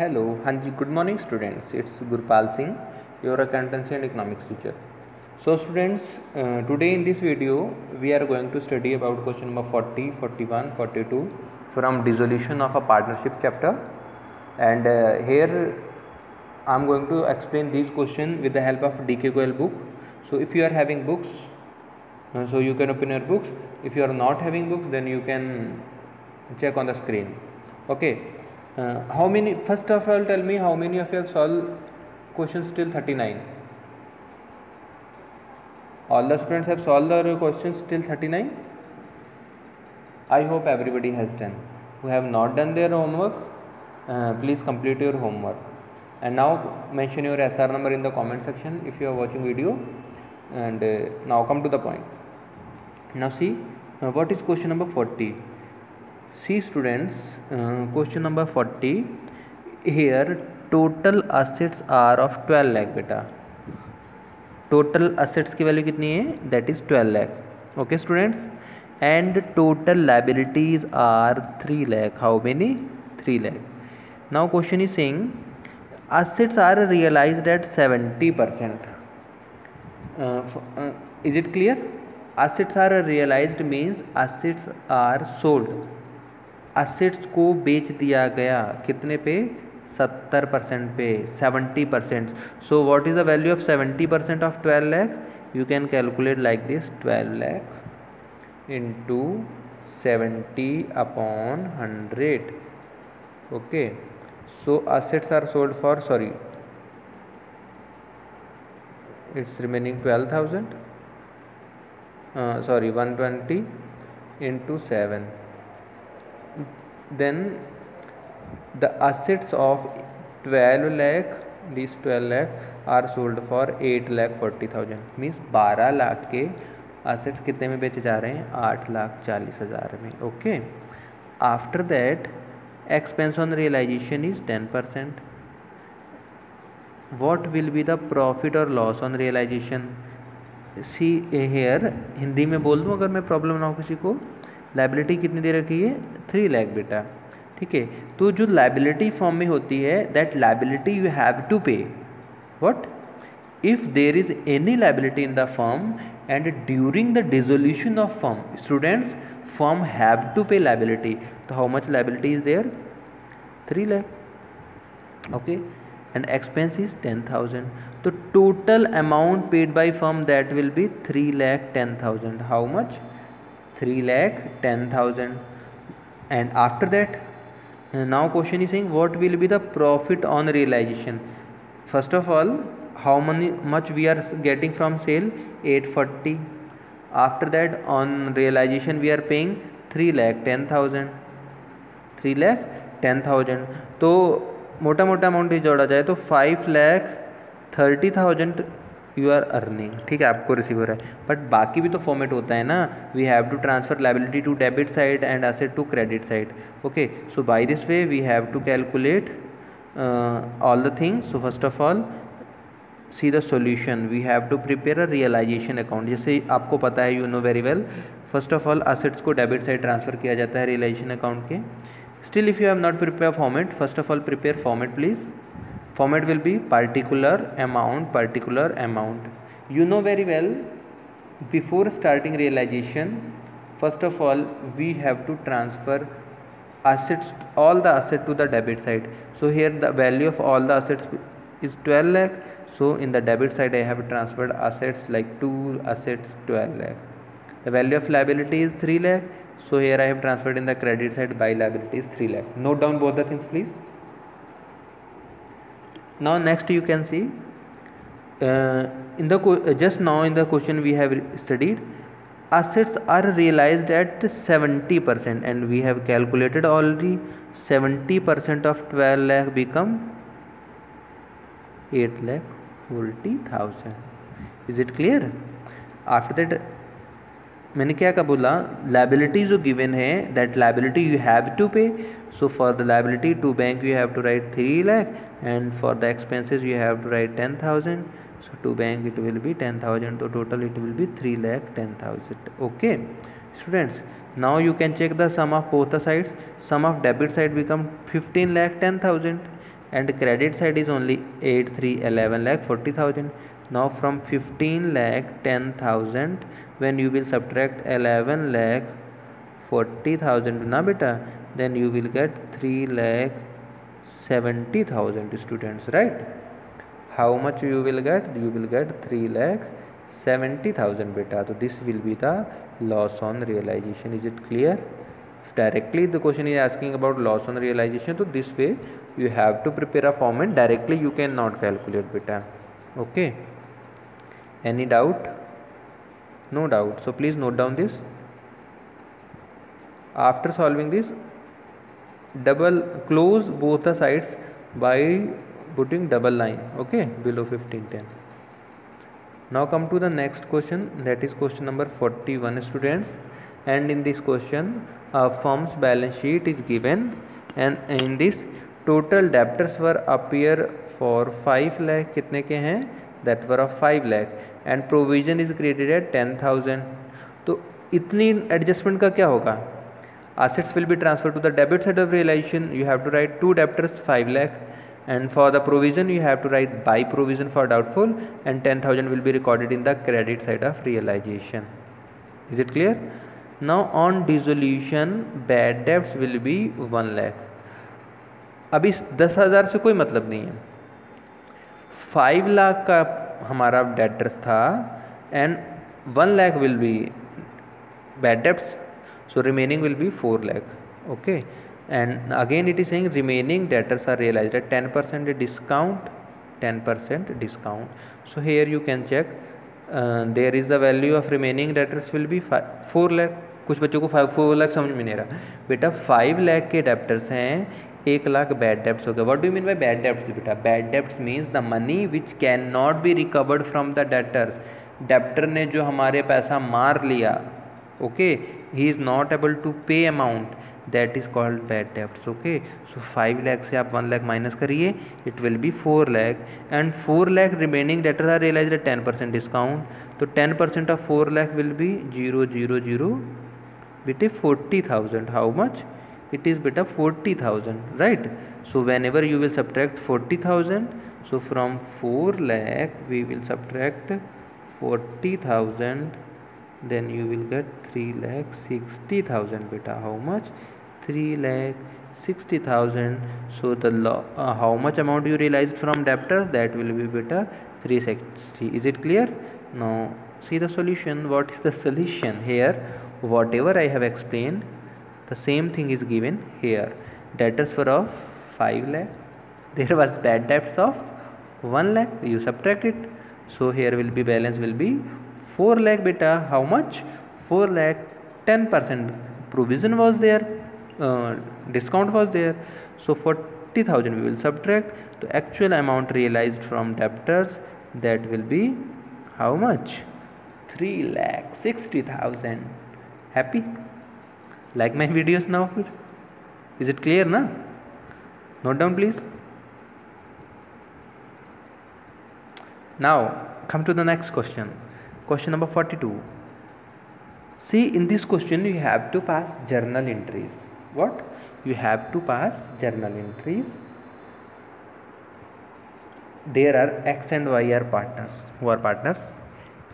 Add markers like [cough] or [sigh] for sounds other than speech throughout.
Hello, Hanji. Good morning, students. It's Gurpal Singh, your accountancy and economics teacher. So, students, uh, today in this video, we are going to study about question number 40, 41, 42 from dissolution of a partnership chapter. And uh, here, I'm going to explain these questions with the help of DKQL book. So, if you are having books, uh, so you can open your books. If you are not having books, then you can check on the screen. Okay. Uh, how many? First of all, tell me how many of you have solved questions till 39? All the students have solved their questions till 39? I hope everybody has done. Who have not done their homework, uh, please complete your homework. And now mention your SR number in the comment section if you are watching video. And uh, now come to the point. Now see, uh, what is question number 40? See students question number forty here total assets are of twelve lakh बेटा। Total assets की value कितनी है? That is twelve lakh okay students and total liabilities are three lakh how many three lakh now question is saying assets are realise at seventy percent is it clear assets are realise means assets are sold assets को बेच दिया गया। कितने पे? सत्तर percent पे seventy percent so what is the value of seventy percent of twelve lakh you can calculate like this twelve lakh into seventy upon hundred okay so assets are sold for sorry it's remaining 12000 uh, sorry 120 into 7 then the assets of 12 lakh these 12 lakh are sold for 8 lakh 40000 means 12 lakh के assets कितने में बेचे जा रहे हैं 8 लाख चालीस हज़ार में okay after that expense on realization is 10 percent what will be the profit or loss on realization see here Hindi में बोल दूँ अगर मैं प्रॉब्लम ना हो किसी को लाइबिलिटी कितनी दे रखी है? थ्री लैख बेटा। ठीक है? तो जो लाइबिलिटी फॉर्म में होती है that liability you have to pay what if there is any liability in the firm and during the dissolution of firm students firm have to pay liability तो how much liability is there three lakh okay and expense is ten thousand तो total amount paid by firm that will be three lakh ten thousand how much three lakh ten thousand and after that now question is saying what will be the profit on realisation first of all how money much we are getting from sale at forty after that on realisation we are paying three lakh ten thousand three lakh ten thousand तो मोटा मोटा amount जोड़ा जाए तो five lakh thirty thousand you are earning ठीक है, आपको receive हो रहा है। बट बाकी भी तो फॉर्मेट होता है ना we have to transfer liability to debit side and asset to credit side okay so by this way we have to calculate all the things so first of all see the solution we have to prepare a realisation account जैसे आपको पता है you know very well first of all assets को debit side transfer किया जाता है realisation account के। Still, if you have not prepared format first of all prepare format please. Format will be particular amount particular amount. You know very well before starting realization first of all we have to transfer assets all the asset to the debit side. So here the value of all the assets is 12 lakh. So in the debit side i have transferred assets like two assets 12 lakh. The value of liability is 3 lakh. So here I have transferred in the credit side by liabilities 3 lakh. Note down both the things please. Now next you can see uh, in the uh, just now in the question we have studied assets are realized at 70 percent and we have calculated already 70 percent of 12 lakh become 8 lakh 40 thousand. Is it clear? After that मैंने क्या कहा बोला liability जो given है that liability you have to pay so for the liability to bank you have to write three lakh and for the expenses you have to write ten thousand so to bank it will be ten thousand तो total it will be three lakh ten thousand okay students now you can check the sum of both the sides sum of debit side become fifteen lakh ten thousand and credit side is only at three eleven lakh forty thousand now from fifteen lakh ten thousand when you will subtract 11 lakh 40000 na beta? Then you will get 3 lakh 70000 students right? How much you will get? You will get 3 lakh 70000 beta. So this will be the loss on realization. Is it clear? If directly the question is asking about loss on realization. So this way you have to prepare a format directly you cannot calculate beta. Okay? Any doubt no doubt so please note down this after solving this double close both the sides by putting double line okay below 1510 now come to the next question that is question number 41 students and in this question a firm's balance sheet is given and in this total debtors were appear for 5 lakh कितने के हैं That were of five lakh and provision is created at ten thousand तो इतनी adjustment का क्या होगा? Assets will be transfer to the debit side of realisation you have to write to debtors five lakh and for the provision you have to write by provision for doubtful and ten thousand will be recorded in the credit side of realisation is it clear now on dissolution bad dept will be one lakh अभी दस हज़ार से कोई मतलब नहीं है। Five lakh का हमारा डेटर्स था and one lakh will be bad debts so remaining will be four lakh okay and again it is saying remaining debtors are realise ten percent discount ten percent discount so here you can check there is the value of remaining debtors will be four lakh कुछ बच्चों को five four lakh समझ में नहीं रहा। बेटा five lakh के debtors हैं एक लाख बैड डेप्ट हो गया what do mean by bad डेप्ट बेटा? Bad dept means the money which can not be recovered from the debtors debtor ने जो हमारे पैसा मार लिया okay he is not able to pay amount that is called bad dept okay so five lakh से आप one lakh minus करिए it will be four lakh and four lakh remaining debtor are realise ten percent discount तो ten percent of four lakh will be zero zero zero बेटे forty thousand how much it is beta 40000 right? So whenever you will subtract 40000 so from 4 lakh we will subtract 40000 then you will get 3 lakh 60000 beta. How much? 3 lakh 60000 so the uh, how much amount you realized from debtors that will be beta 360 is it clear? Now see the solution. What is the [laughs] solution here? Whatever i have explained the same thing is given here. Debtors were of 5 lakh. [laughs] There was bad debts of 1 lakh. You subtract it. So here will be balance will be 4 lakh beta. How much? 4 lakh 10 percent. Provision was there. Uh, discount was there. So 40000 we will subtract. The actual amount realized from debtors that will be how much? 3 lakh 60000 happy like my [laughs] videos now is it clear na note down please now come to the next question Question number 42. See in this question you have to pass journal entries. What? You have to pass journal entries. There are X and Y are partners. Who are partners?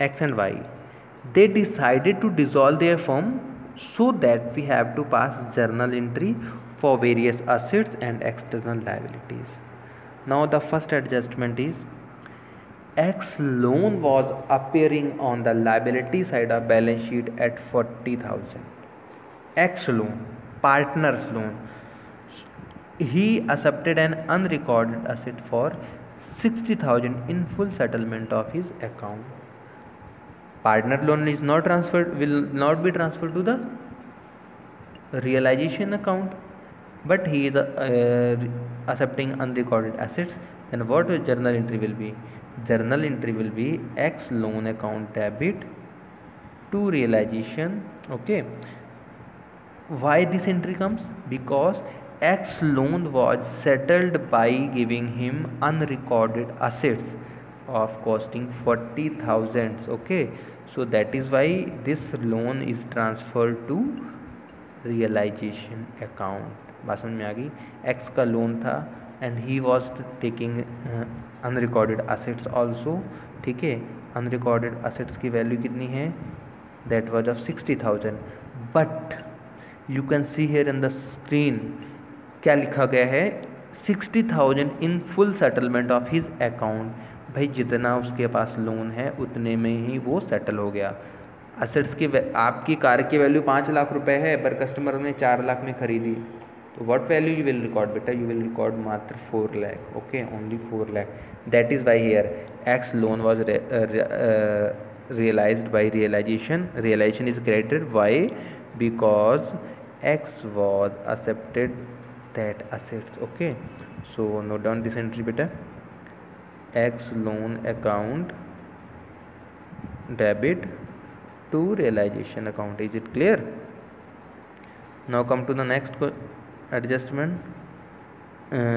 X and Y. They decided to dissolve their firm so that we have to pass journal entry for various assets and external liabilities. Now the first adjustment is X loan was appearing on the liability side of balance sheet at 40,000. X loan, partner's loan. He accepted an unrecorded asset for 60,000 in full settlement of his account. Partner loan is not transferred, will not be transferred to the realization account, but he is uh, accepting unrecorded assets. Then what journal entry will be? journal entry will be x loan account debit to realization. Okay. Why this entry comes? Because x loan was settled by giving him unrecorded assets of costing 40000 okay? So, that is why this loan is transferred to realization account. बात समझ में आ गई? X का loan था and he was taking unrecorded assets also ठीक है? Unrecorded assets की वैल्यू कितनी है? That was of sixty thousand but you can see here in the screen क्या लिखा गया है? Sixty thousand in full settlement of his account भाई जितना उसके पास लोन है, उतने में ही वो सेटल हो गया। असेट्स की आपकी कार की वैल्यू पाँच लाख रुपए है, पर कस्टमर ने चार लाख में खरीदी। तो what value you will record बेटा? यू विल रिकॉर्ड मात्र four lakh okay only four lakh that is by here X loan was realized by realization. Realization is credited. Why? Because x was accepted that assets, okay? So, note down this entry beta X loan account debit to realisation account is it clear now come to the next adjustment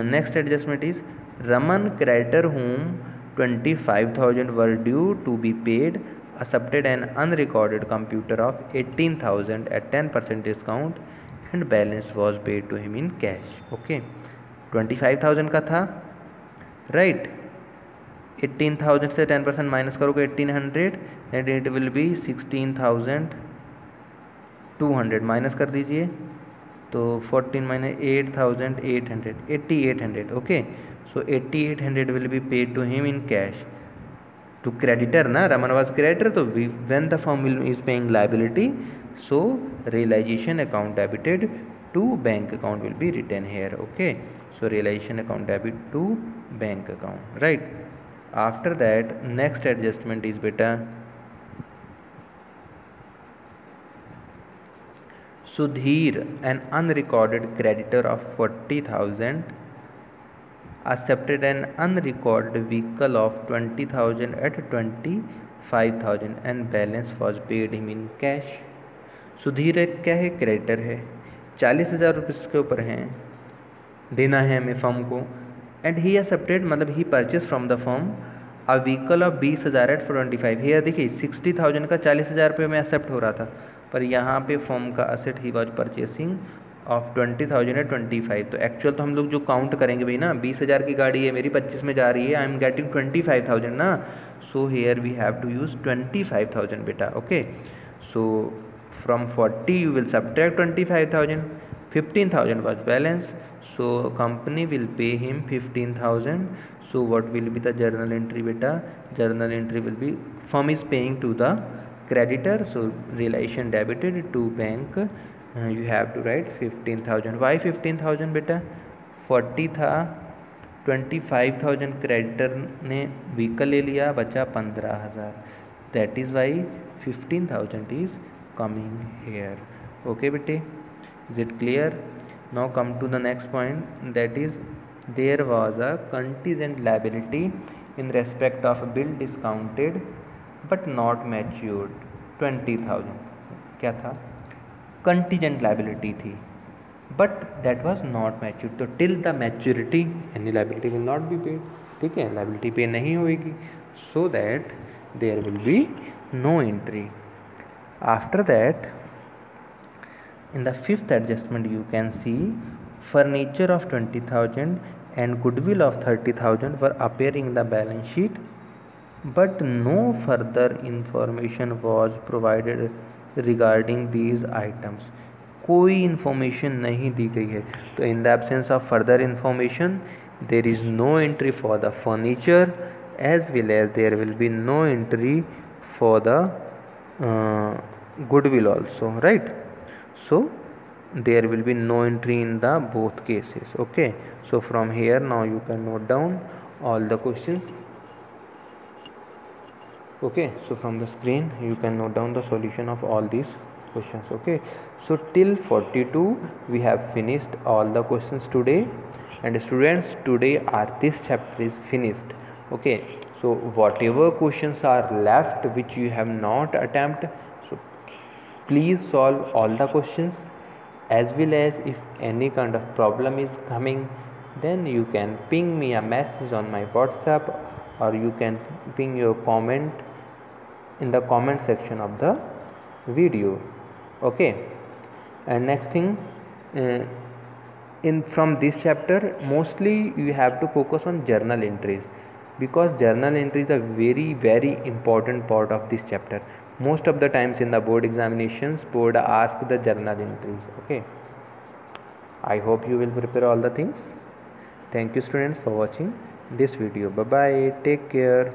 next adjustment is Raman creditor whom twenty five thousand were due to be paid accepted and unrecorded computer of eighteen thousand at ten percent discount and balance was paid to him in cash okay twenty five thousand का था? Right right. Eighteen thousand से ten percent minus करोगे eighteen hundred and it will be sixteen thousand two hundred minus कर दीजिए। तो fourteen minus eight thousand eight hundred eighty eight hundred okay so eighty eight hundred will be paid to him in cash to creditor ना Raman was creditor तो when the firm is paying liability so realisation account debited to bank account will be written here okay so realisation account debit to bank account right after that next adjustment is बेटा Sudhir an unrecorded creditor of forty thousand accepted an unrecorded vehicle of twenty thousand at twenty five thousand and balance was paid him in cash Sudhir एक क्या है creditor है? चालीस हज़ार रुपये उसके ऊपर हैं। देना है हमें फॉर्म को। एंड ही एक्सेप्टेड मतलब he purchase from the firm a vehicle of बीस हज़ार एट ट्वेंटी फाइव हेयर देखिए सिक्सटी थाउज़ेंड का चालीस हज़ार रुपये में एक्सेप्ट हो रहा था। पर यहाँ पे फॉर्म का asset he was purchasing of twenty thousand at twenty five तो एक्चुअल तो हम लोग जो काउंट करेंगे भाई ना, बीस हज़ार की गाड़ी है, मेरी पच्चीस में जा रही है I am getting twenty five thousand ना। So here we have to use twenty five thousand बेटा okay so from forty you will subtract twenty five thousand fifteen thousand was balance so company will pay him fifteen thousand so what will be the journal entry बेटा journal entry will be firm is paying to the creditor so realisation debited to bank you have to write fifteen thousand Y fifteen thousand बेटा forty था twenty five thousand creditor ने vehicle ले लिया बचा पंद्रह हज़ार that is Y fifteen thousand is coming here okay बेटे is it clear now come to the next point that is there was a contingent liability in respect of bill discounted but not matured twenty thousand क्या था? Contingent liability थी but that was not mature तो till the maturity any liability will not be paid ठीक है? Liability पे नहीं होगी so that there will be no entry after that in the fifth adjustment you can see furniture of 20000 and goodwill of 30000 were appearing in the balance sheet but no further information was provided regarding these items कोई information नहीं दी गई है तो in the absence of further information there is no entry for the furniture as well as there will be no entry for the goodwill also right so there will be no entry in the both cases okay? So from here now you can note down all the questions. Okay so from the screen you can note down the solution of all these questions okay? So till 42 we have finished all the questions today. And students today are this chapter is finished okay? So whatever questions are left which you have not attempt so please solve all the questions as well as if any kind of problem is coming then you can ping me a message on my whatsapp or you can ping your comment in the comment section of the video. Okay? And next thing uh, in from this chapter mostly you have to focus on journal entries because journal entries are very very important part of this chapter most of the times in the board examinations board ask the journal entries okay? I hope you will prepare all the things. Thank you students for watching this video. Bye bye take care